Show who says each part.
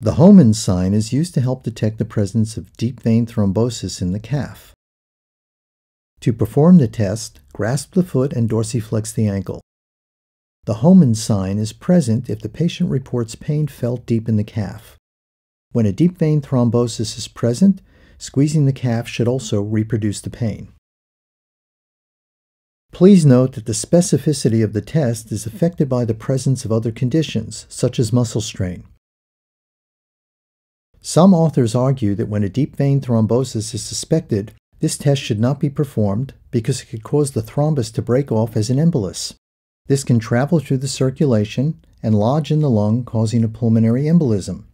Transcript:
Speaker 1: The Homan's sign is used to help detect the presence of deep vein thrombosis in the calf. To perform the test, grasp the foot and dorsiflex the ankle. The Homan's sign is present if the patient reports pain felt deep in the calf. When a deep vein thrombosis is present, squeezing the calf should also reproduce the pain. Please note that the specificity of the test is affected by the presence of other conditions, such as muscle strain. Some authors argue that when a deep vein thrombosis is suspected, this test should not be performed because it could cause the thrombus to break off as an embolus. This can travel through the circulation and lodge in the lung, causing a pulmonary embolism.